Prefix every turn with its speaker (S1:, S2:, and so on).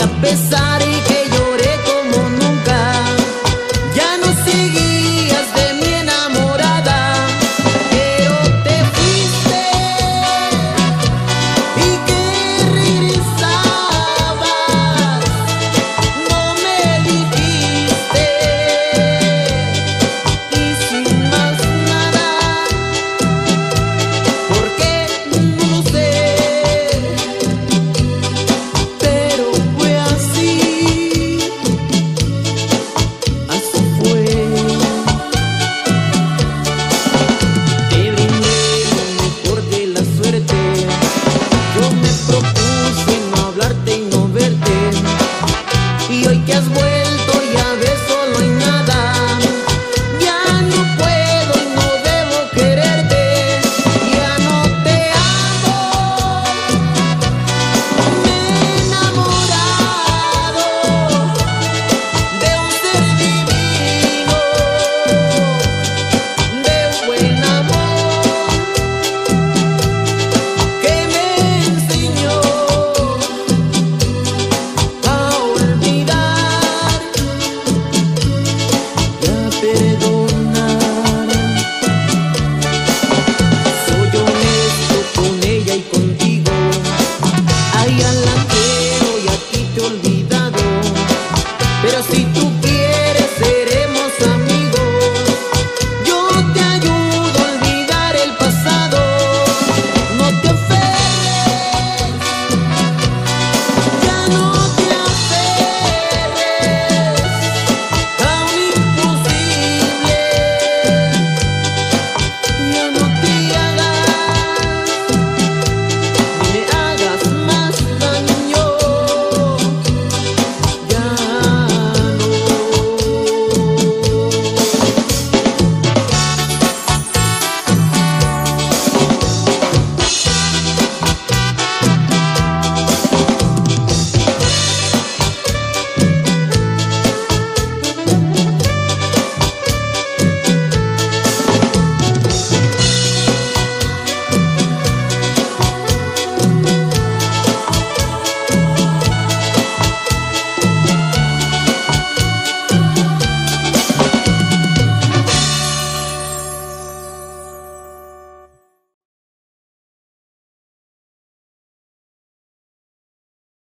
S1: a pesar